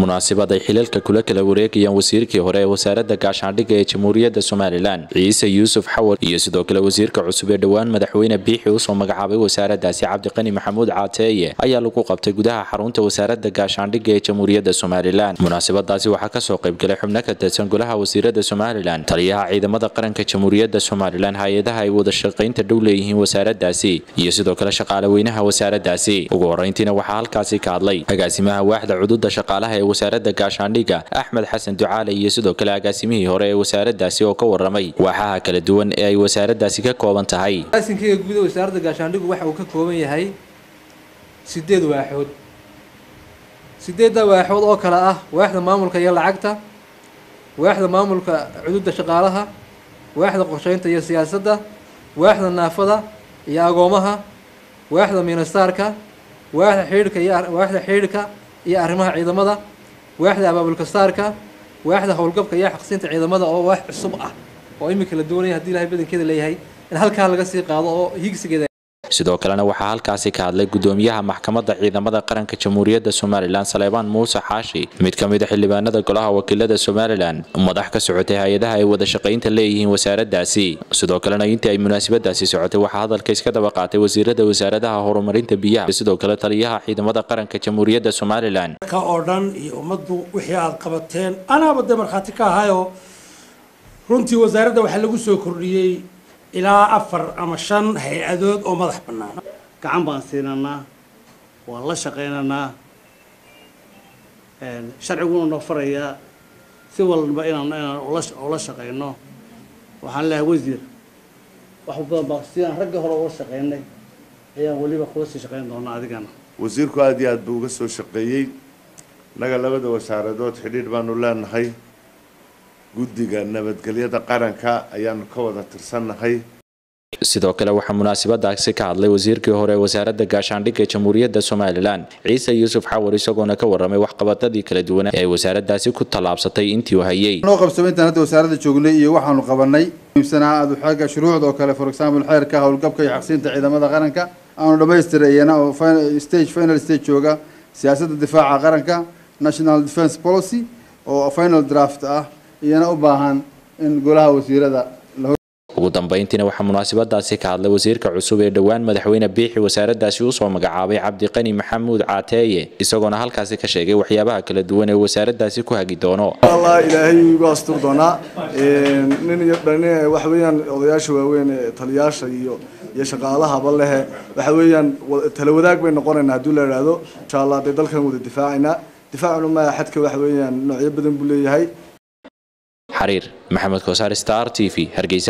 munaasabad ay xilalka kula kala wareegayaan wasiirkii hore ee wasaaradda gaashaandhigga ee jamhuuriyadda somalilan ciise yuusuf xawar iyo sidoo kale wasiirka cusub ee dhowaan madaxweyne biixi u soo magacaabay wasaaraddaasi cabdiqani maxamuud caateeye ayaa lagu qabtay gudaha xarunta wasaaradda gaashaandhigga ee jamhuuriyadda somalilan. Munaasabadaasi waxaa ka soo qaybgalay xubno ka tirsan golaha wasiirada somalilan taliyaha ciidamada qaranka jamhuuriyadda somalilan hay'adaha ay wada shaqaynta dhow leeyihiin wasaaraddaasi iyo sidoo kale shaqaale weynaha wasaaraddaasi. Ugu horeyntiina waxaa halkaasi ka hadlay agaasimaha waaxda cududa shaqaalaha wasaaradda gaashaandhigga axmed xasan ducaale iyo sidoo kale agaasimihii hore ee wasaaraddaasi oo ka waramay waaxaha kala duwan ee ay wasaaraddaasi ka kooban tahay. Agaasinkiga guud wasaaradda gaashaandhiggu waxa uu ka kooban yahay sideed waaxood. Sideedda waaxood oo kale ah waaxda maamulka iyo lacagta waaxda maamulka cududa shaqaalaha waaxda qorsheynta iyo siyaasadda waaxda naafada iyo agoomaha waaxda miinastaarka waaxda xidhiidhka iyo waaxda xidhiidhka iyo arrimaha ciidamada waaxda abaabulka saarka waaxda howlgabka iyo xaqsinta ciidamada oo waax cusub ah oo iminka la doonaya haddii ilahay badankeeda leeyahay in halkaa laga sii qaado oo higsigeeda sidoo kalena waxaa halkaasi ka hadlay gudoomiyaha maxkamadda ciidamada qaranka jamhuuriyadda somalilan saleebaan muuse xaashi. Mid ka mid a xildhibaanada golaha wakiilada somalilan madax ka socotay hay'adaha ay wada shaqaynta leeyihiin wasaaraddaasi. Sidoo kalena intii ay munaasabadaasi socotay waxaa hadalka iska daba qaatay wasiirada wasaaradaha horumarinta biyaha. Sidoo kale taliyaha ciidamada qaranka jamhuuriyadda somalilan. Oo dhan iyo ummaddu wixii aad qabateen anaaba dee markhaati ka ahayoo runtii wasaaradda waxaa lagu soo kordhiyey ilaa afar ama shan hay'adood oo madax bannaan gacan baan siinanaa waan la shaqaynaynaa sharciguna noo farayaa si walba inaan inaan ula shaqayno waxaan leehay wasiir. Wax badan baa sidaan raggii hore ula shaqaynay ayaan weliba kula sii shaqayn doonaa adigana. Wasiirku aada iyo aad buu uga soo shaqeeyey. Innaga labada wasaaradood xidhiidh baanu leenahay. Guddiga nabadgelyada qaranka ayaanu ka wada tirsannahay sidoo kale waxaa munaasabadaasi ka hadlay wasiirkii hore ee wasaaradda gaashaandhigga jamhuuriyadda somalilan ciise yuusuf xawar isagoona ka waramay waxqabadadii kala duwan ee ay wasaaraddaasi ku tallaabsatay intii uu hayay noo qabsamay intaan hadda wasaaradda joognay iyo waxaanu qabanay muhiimsanaa aada xagga shuruucda oo kale for example xeerka howlgabka iyo xaqsiinta ciidamada qaranka. Aanu dhammaystiray iyana oo stage final stage jooga siyaasadda difaaca qaranka national defence policy oo final draft ah iyana u baahan in golaha wasiirada ugu dambeyntiina waxaa munaasabadaasi ka hadlay wasiirka cusub ee dhowaan madaxweyne biixi wasaaraddaasi u soo magacaabay cabdiqani maxamuud caateeye isagoona halkaasi ka sheegay waxyaabaha kala duwan ee wasaaraddaasi ku hagi doono. Ilaahay igu astur doonaa nin iyo dhani waxa weeyaan odayaasha waaweyn ee taliyaasha iyo iyo shaqaalahaba lehe waxa weeyaan tala wadaag bay noqonaynaa haddii la idhaahdo insha allah dee dalkan wada difaacaynaa difaacuna maa xadka waxa weeyaan noocyo badan buu leeyahay. Xariir maxamed koosaar star t v hargeysa